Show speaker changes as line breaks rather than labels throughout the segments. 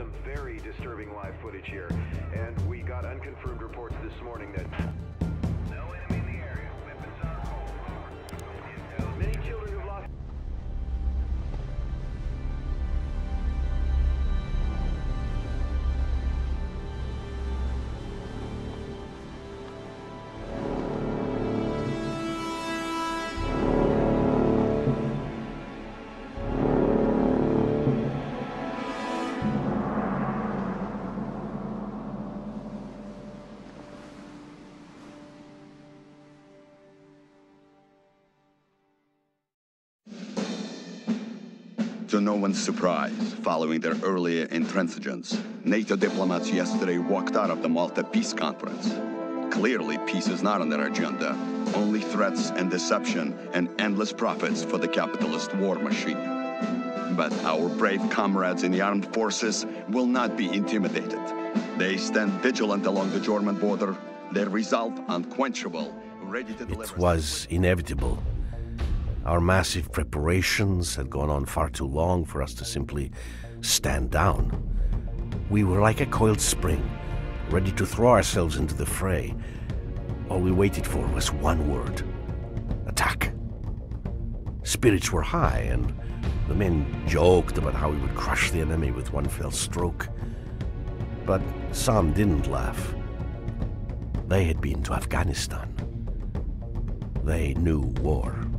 some very disturbing live footage here, and we got unconfirmed reports this morning that
To no one's surprise, following their earlier intransigence, NATO diplomats yesterday walked out of the Malta Peace Conference. Clearly, peace is not on their agenda, only threats and deception and endless profits for the capitalist war machine. But our brave comrades in the armed forces will not be intimidated. They stand vigilant along the German border, their resolve unquenchable, ready to deliver.
It was inevitable. Our massive preparations had gone on far too long for us to simply stand down. We were like a coiled spring, ready to throw ourselves into the fray. All we waited for was one word attack. Spirits were high, and the men joked about how we would crush the enemy with one fell stroke. But some didn't laugh. They had been to Afghanistan. They knew war.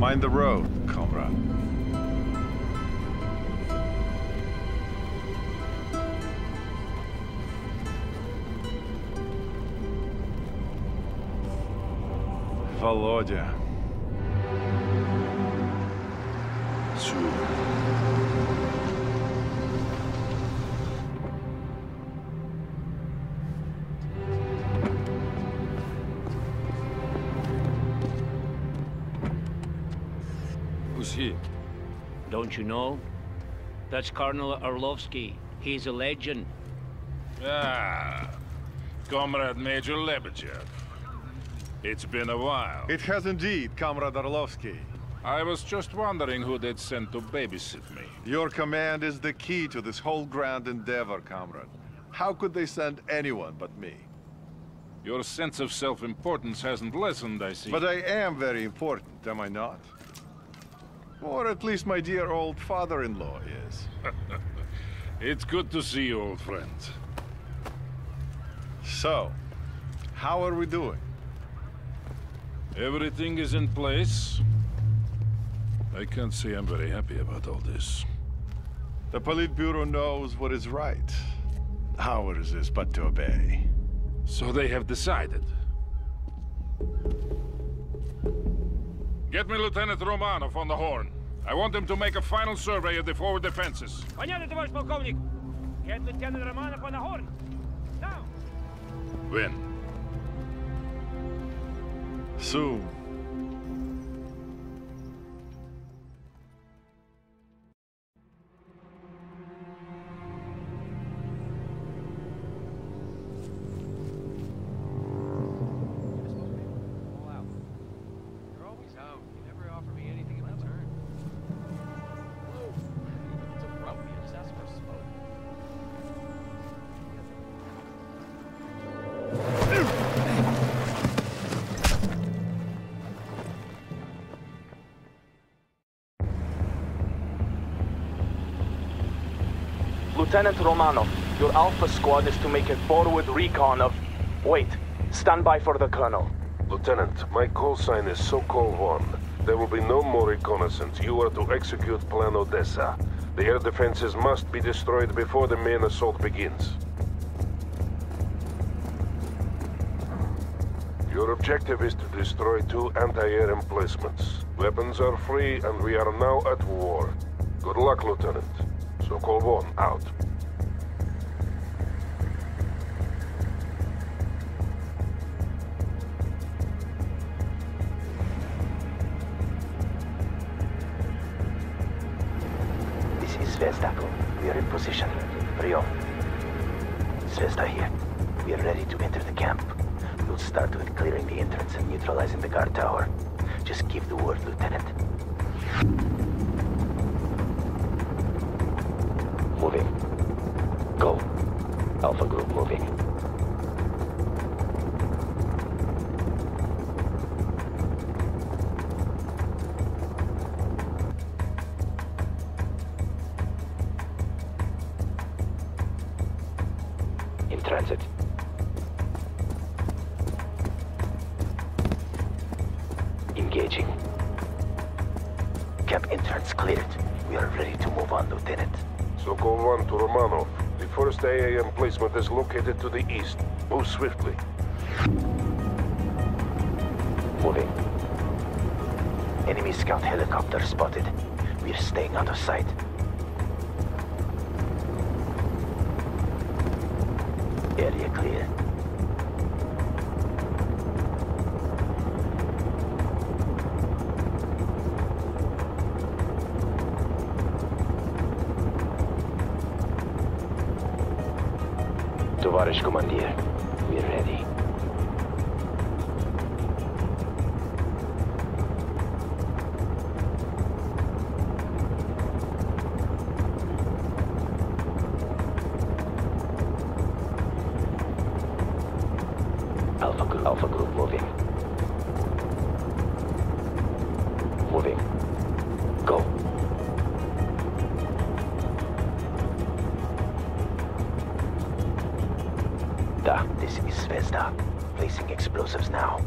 Mind the road, comrade. Володя.
Don't you know? That's Colonel Orlovsky. He's a legend.
Ah, Comrade Major Lebedev. It's been a while.
It has indeed, Comrade Orlovsky.
I was just wondering who they'd sent to babysit me.
Your command is the key to this whole grand endeavor, comrade. How could they send anyone but me?
Your sense of self-importance hasn't lessened, I see.
But I am very important, am I not? Or at least my dear old father-in-law is.
It's good to see you, old friend.
So, how are we doing?
Everything is in place. I can't say I'm very happy about all this.
The Politburo knows what is right. Ours is but to obey.
So they have decided. Get me Lieutenant Romanov on the horn. I want him to make a final survey of the forward defenses.
Понятно, товарищ полковник. Get Lieutenant Romanov on the horn. Now.
When?
Soon.
Lieutenant Romanov, your Alpha squad is to make a forward recon of... Wait, stand by for the Colonel.
Lieutenant, my call sign is Sokol 1. There will be no more reconnaissance. You are to execute Plan Odessa. The air defenses must be destroyed before the main assault begins. Your objective is to destroy two anti-air emplacements. Weapons are free, and we are now at war. Good luck, Lieutenant. Sokol 1, out.
This is Zvezda. We are in position. Rio. Zvezda here. We are ready to enter the camp. We'll start with clearing the entrance and neutralizing the guard tower. Just give the word, Lieutenant. Moving. Go. Alpha group moving. In transit. Engaging. Camp entrance cleared. We are ready to move on, Lieutenant.
Sokol 1 to Romanov. The first AA emplacement is located to the east. Move swiftly.
Moving. Enemy scout helicopter spotted. We're staying out of sight. Area clear. Irish, Commandeer. We're ready. Alpha Group, Alpha Group moving. Moving. Go. Explosives now.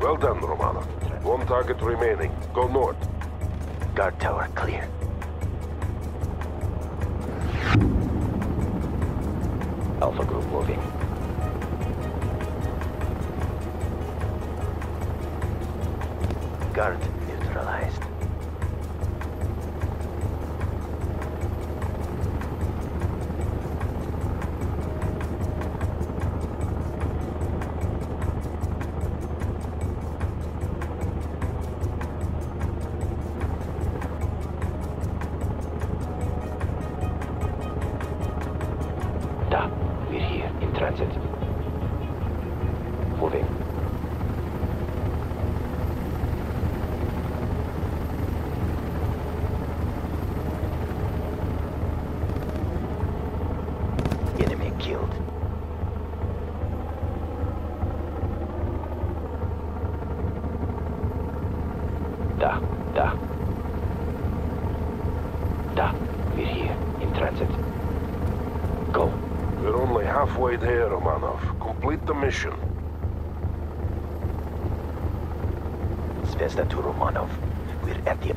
Well done, Romanov. One target remaining. Go north.
Guard tower clear. Alpha group moving. Guard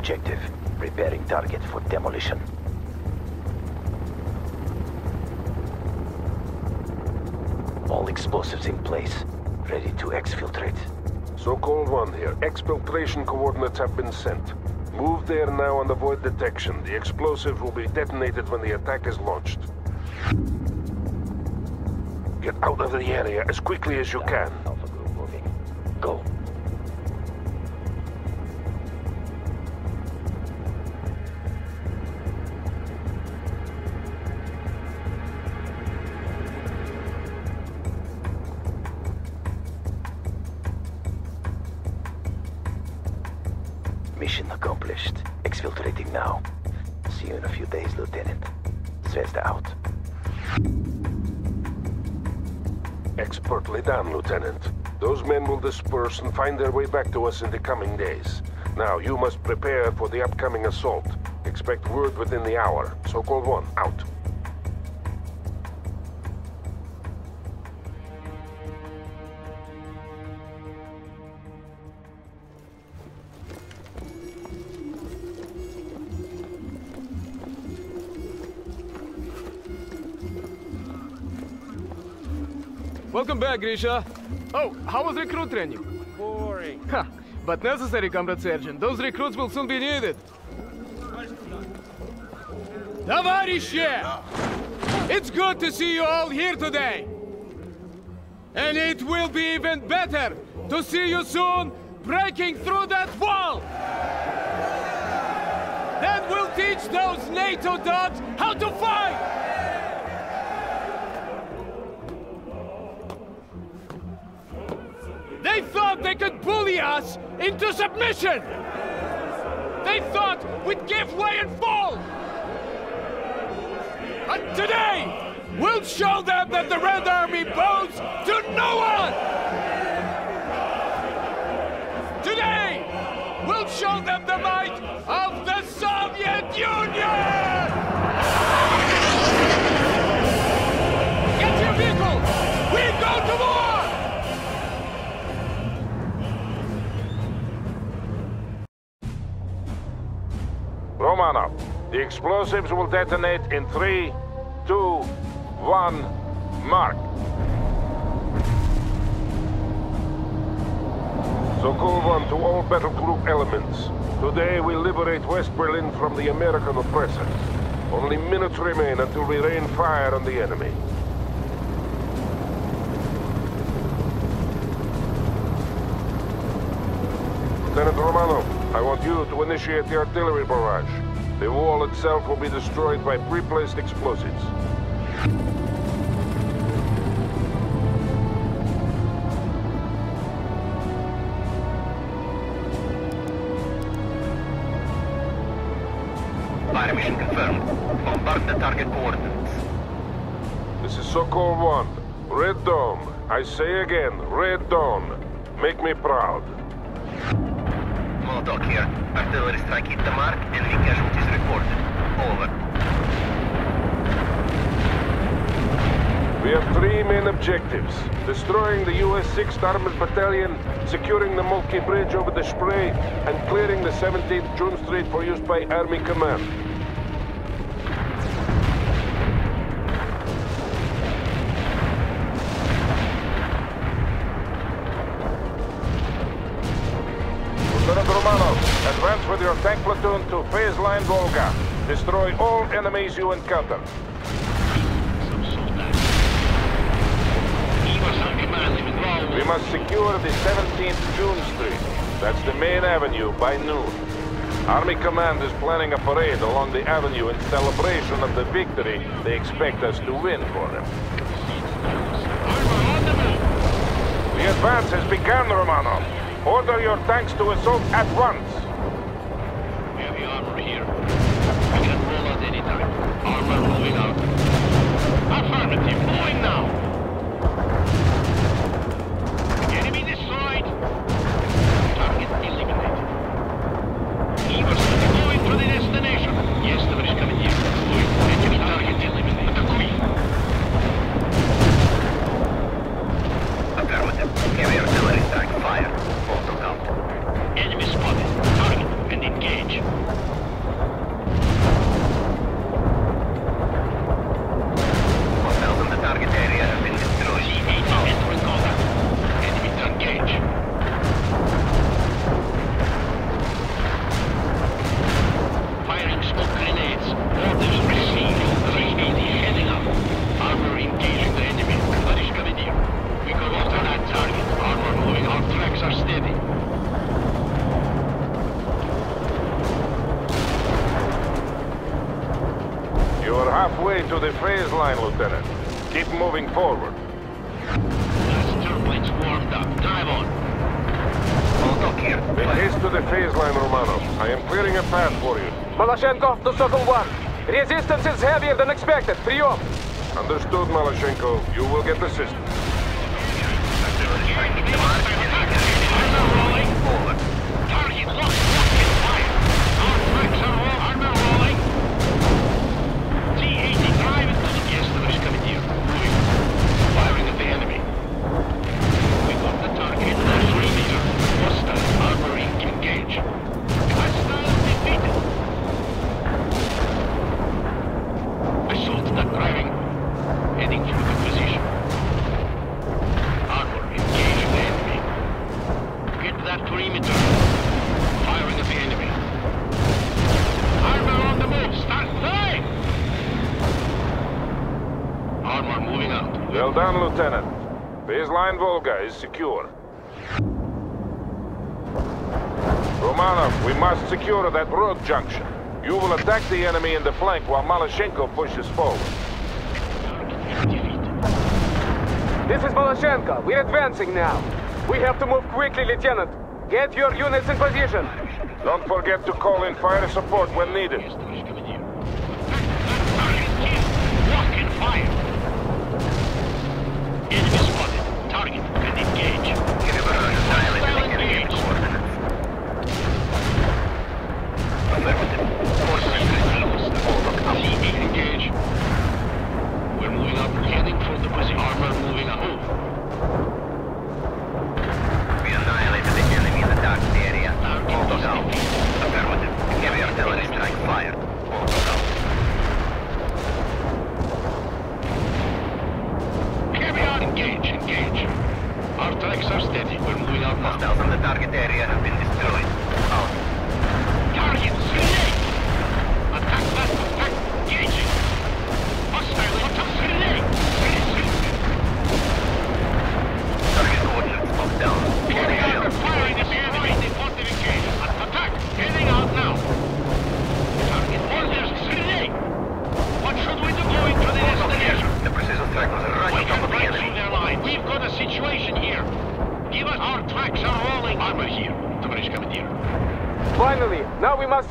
objective. Preparing target for demolition. All explosives in place. Ready to exfiltrate.
Sokol 1 here. Exfiltration coordinates have been sent. Move there now and avoid detection. The explosive will be detonated when the attack is launched. Get out of the area as quickly as you can.
Lieutenant.
Those men will disperse and find their way back to us in the coming days.
Now, you must prepare for the upcoming assault. Expect word within the hour. Sokol one, out.
Welcome back, Grisha. Oh, how was recruit training?
Boring.
Ha, but necessary, Comrade Sergeant. Those recruits will soon be needed. Товарищи! It's good to see you all here today. And it will be even better to see you soon breaking through that wall! Then we'll teach those NATO dogs how to fight! Thought they could bully us into submission! They thought we'd give way and fall! But today, we'll show them that the Red Army bows to no one! Today, we'll show them the might the
explosives will detonate in three, two, one, mark. So Sokol 1 to all battle group elements. Today we liberate West Berlin from the American oppressors. Only minutes remain until we rain fire on the enemy. Lieutenant Romanov, I want you to initiate the artillery barrage. The wall itself will be destroyed by pre-placed explosives.
Fire mission confirmed. Bombard the target coordinates.
This is Sokol 1. Red Dawn. I say again, Red Dawn. Make me proud.
Modoc here. Artillery strike hit the mark. Enemy casualties reported. Over.
We have three main objectives. Destroying the US 6th Armored Battalion, securing the Moltke Bridge over the Spree, and clearing the 17th June Street for use by Army Command. To Volga. Destroy all enemies you encounter. We must secure the 17th June Street. That's the main avenue by noon. Army Command is planning a parade along the avenue in celebration of the victory they expect us to win for them. The advance has begun, Romanov. Order your tanks to assault at once.
We have the armor here. We can roll out anytime. Armor moving out. Affirmative, moving now. Enemy destroyed. Target eliminated. Eagles going to the destination. Yes, the is coming here. Moving. Enemy spotted. Target and engage. moving
forward.
Gas turbines warmed up. Dive on.
Make haste to the phase line, Romanov. I am clearing a path for you.
Malashenko, to Sokol 1. Resistance is heavier than expected. Прием.
Understood, Malashenko. You will get assistance.
Is secure. Romanov, we must secure that road junction. You will attack the enemy in the flank while Malashenko pushes forward.
This is Malashenko. We're advancing now. We have to move quickly, Lieutenant. Get your units in position.
Don't forget to call in fire support when needed.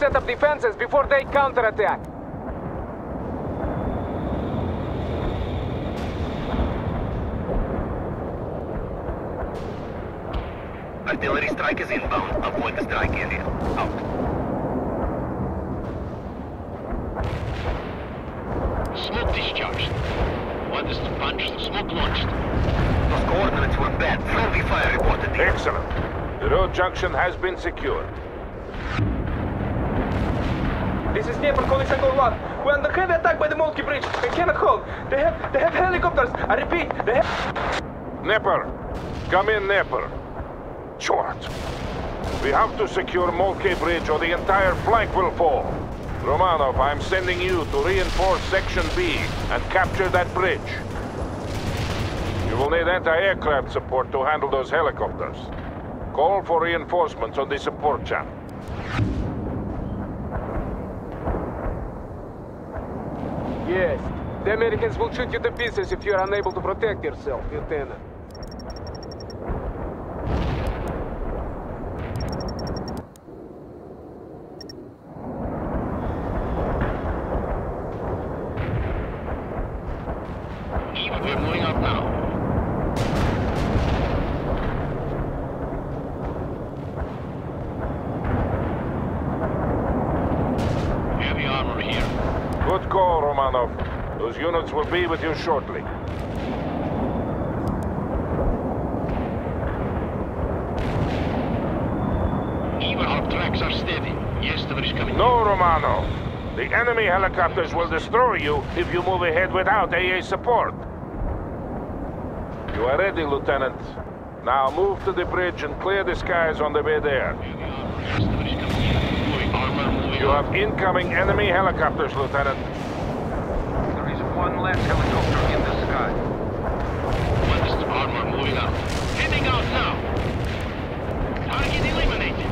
Now we must set up defenses before they counterattack.
Artillery strike is inbound. Avoid the strike area. Out.
Smoke discharged. What is the punch? Smoke launched.
Those coordinates were bad. Friendly fire reported.
Excellent. The road junction has been secured.
This is 1. We're under heavy attack by the Moltke Bridge. We cannot hold. They have they have helicopters. I repeat, they have...
Nepper! Come in, Nepper. Short. We have to secure Moltke Bridge or the entire flank will fall. Romanov, I'm sending you to reinforce Section B and capture that bridge. You will need anti-aircraft support to handle those helicopters. Call for reinforcements on the support channel.
Yes. The Americans will shoot you to pieces if you're unable to protect yourself, Lieutenant.
Eve, we're moving out now. Heavy armor here.
Good call, Romanov. Those units will be with you shortly.
Eberhard tracks are steady. Coming.
No, Romano. The enemy helicopters will destroy you if you move ahead without AA support. You are ready, Lieutenant. Now move to the bridge and clear the skies on the way there. You have incoming enemy helicopters, Lieutenant.
There is one less helicopter in the sky.
What is the armor moving out? Heading out now. Target eliminated.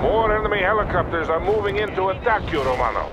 More enemy helicopters are moving in to attack you, Romano.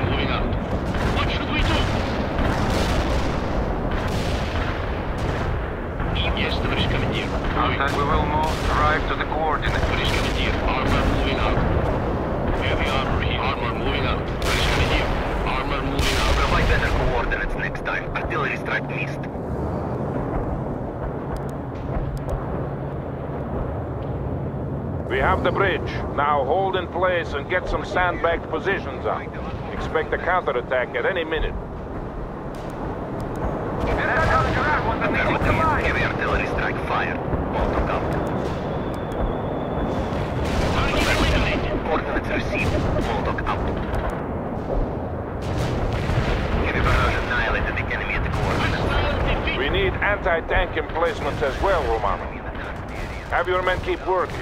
Contact. Uh-huh. We will move drive to the coordinates. Товарищ командир, armor moving
out.
Heavy armor
here.
Armor moving out. Товарищ командир, armor moving out. Provide better
coordinates next time. Artillery strike missed.
We have the bridge. Now hold in place and get some sandbagged positions up. Expect a counterattack at any minute.
Heavy artillery strike fire. Received. Molotov out. Heavy barrage annihilated the enemy at the coordinates.
We need anti-tank emplacements as well, Romano. Have your men keep working.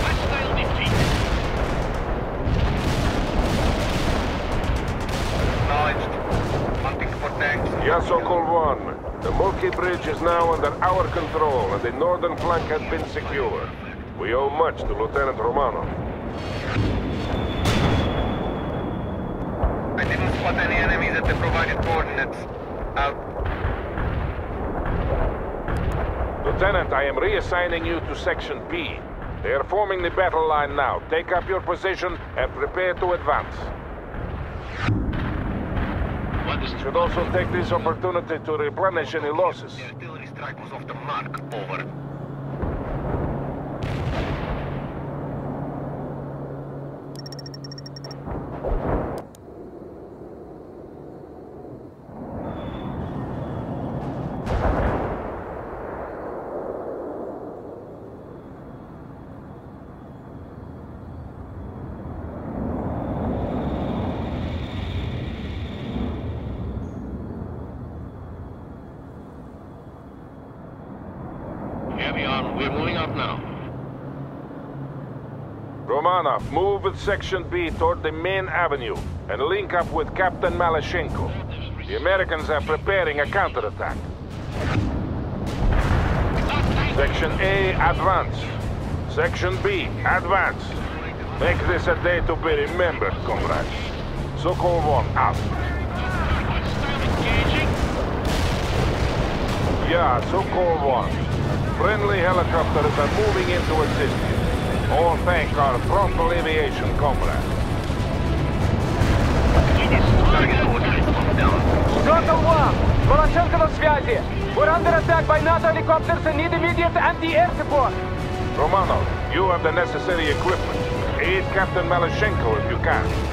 Hostile.
Acknowledged. Hunting for tanks.
Yes, Sokol 1. The Moltke Bridge is now under our control and the northern flank has been secured. We owe much to Lieutenant Romano.
I didn't spot any enemies at the provided coordinates. Out.
Lieutenant, I am reassigning you to Section B. They are forming the battle line now. Take up your position and prepare to advance. Should also take this opportunity to replenish any losses.
The artillery strike was off the mark. Over.
Here we are. We're moving up now.
Move with Section B toward the main avenue and link up with Captain Malashenko. The Americans are preparing a counterattack. Section A, advance. Section B, advance. Make this a day to be remembered, comrades. Sokol 1, out. Yeah, Sokol 1. Friendly helicopters are moving into existence. All thank our frontal aviation comrades.
Scuttle 1! Voloshenko на связи! We're under attack by NATO helicopters and need immediate anti-air support!
Romanov, you have the necessary equipment. Aid Captain Malashenko if you can.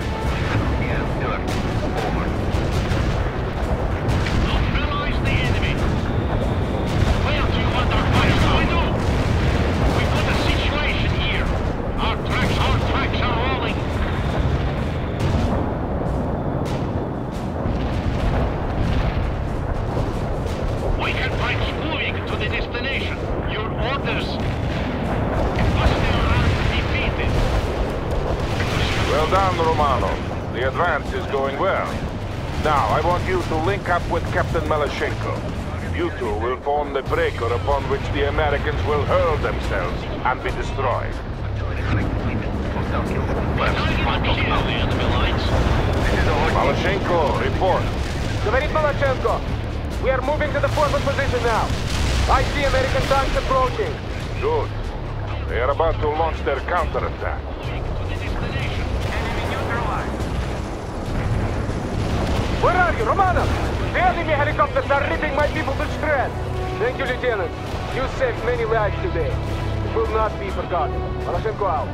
Romano. The
advance is going well. Now, I want you to link up with Captain Malashenko. You two will form the breaker upon which the Americans will hurl themselves and be destroyed. Malashenko, report.
Commander Malashenko, we are moving to the forward position now. I see American tanks approaching.
Good. They are about to launch their counterattack.
Where are you, Romanov? The enemy helicopters are ripping my people to shreds. Thank you, Lieutenant. You saved many lives today. It will not be forgotten. Maloshenko out.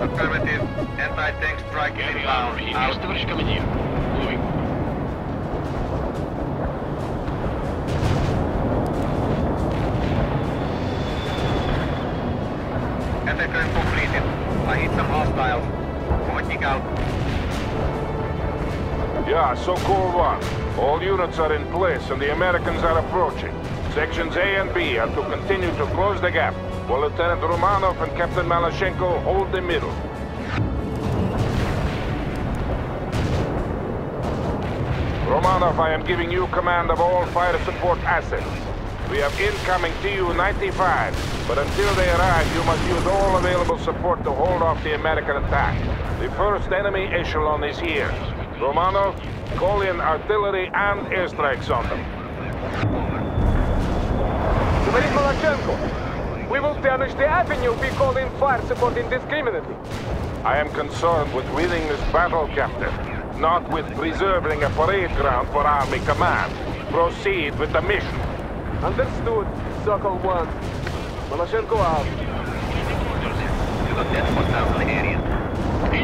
Affirmative. Anti-tank strike inbound. Out.
Товарищ командир.
Yeah, Sokol 1. All units are in place and the Americans are approaching. Sections A and B are to continue to close the gap, while Lieutenant Romanov and Captain Malashenko hold the middle. Romanov, I am giving you command of all fire support assets. We have incoming Tu-95, but until they arrive, you must use all available support to hold off the American attack. The first enemy echelon is here. Romano, call in artillery and airstrikes on them.
Commander Malashenko, we will damage the avenue we call in fire support indiscriminately.
I am concerned with winning this battle, Captain, not with preserving a parade ground for Army Command. Proceed with the mission.
Understood, Sokol 1. Malashenko out.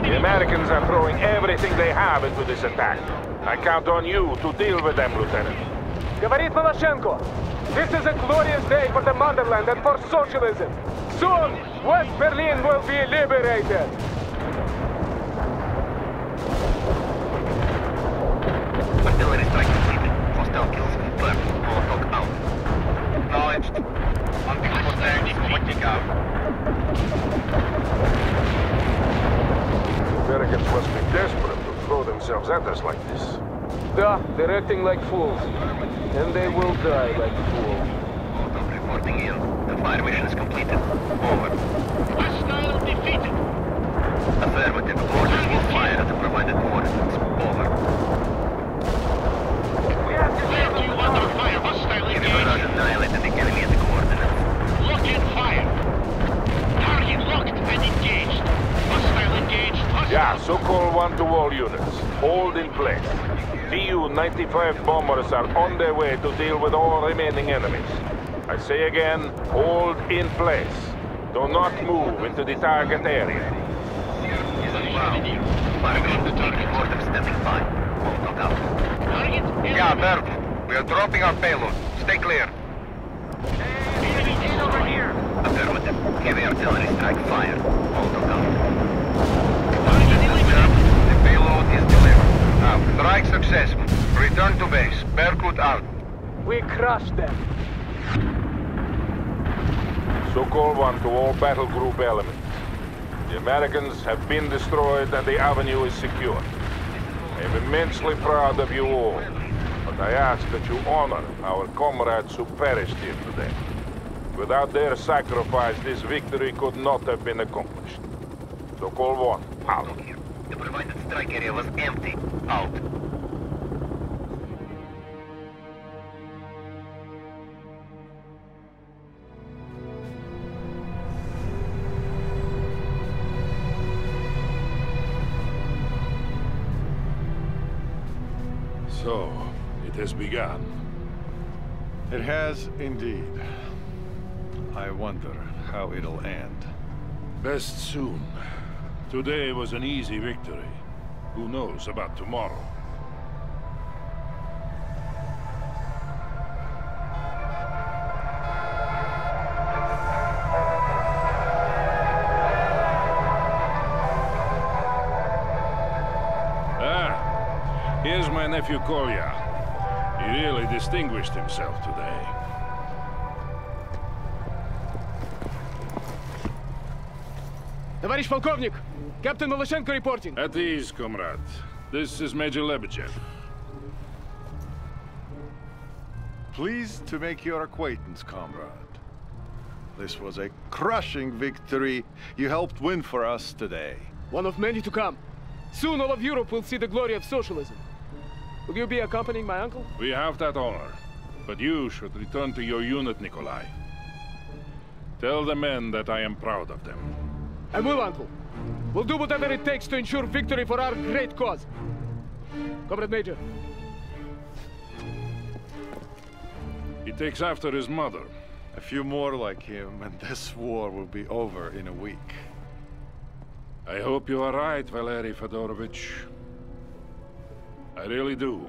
The Americans are throwing everything they have into this attack. I count on you to deal with them, Lieutenant.
Говорит Malachenko. This is a glorious day for the motherland and for socialism. Soon, West Berlin will be liberated.
Artillery strike completed. Hostile kills confirmed. Molotov out.
Acknowledged. On people tanks, switching out.
Americans must be desperate to throw themselves at us like this.
Да, they're acting like fools. And they will die like fools.
Molotov reporting in. The fire mission is completed. Over.
Hostile defeated.
Affirmative. Orders will fire at the provided coordinates. Over.
Where do you under fire? Hostile
Enemy
engaged.
barrage annihilated
Yeah, Sokol 1 to all units. Hold in place. Tu-95 bombers are on their way to deal with all remaining enemies. I say again, hold in place. Do not move into the target area.
Fire mission completed. Orders standing by. Molotov out.
Target
Yeah,
eliminated.
We are dropping our payload. Stay clear.
Enemy is over here.
Affirmative. Heavy artillery strike fire. Molotov out.
Now, strike successful. Return to base. Berkut out.
We crushed them.
Sokol 1 to all battle group elements. The Americans have been destroyed and the avenue is secure. I am immensely proud of you all, but I ask that you honor our comrades who perished here today. Without their sacrifice, this victory could not have been accomplished. Sokol 1, out.
The provided strike area was empty. Out.
So, it has begun.
It has indeed. I wonder how it'll end.
Best soon. Today was an easy victory. Who knows about tomorrow? Ah, here's my nephew Kolya. He really distinguished himself today.
Товарищ полковник! Captain Malashenko reporting.
At ease, comrade. This is Major Lebedev.
Pleased to make your acquaintance, comrade. This was a crushing victory you helped win for us today.
One of many to come. Soon all of Europe will see the glory of socialism. Will you be accompanying my uncle?
We have that honor. But you should return to your unit, Nikolai. Tell the men that I am proud of them.
I will, uncle. We'll do whatever it takes to ensure victory for our great cause. Comrade Major,
He takes after his mother.
A few more like him, and this war will be over in a week.
I hope you are right, Valery Fedorovich. I really do.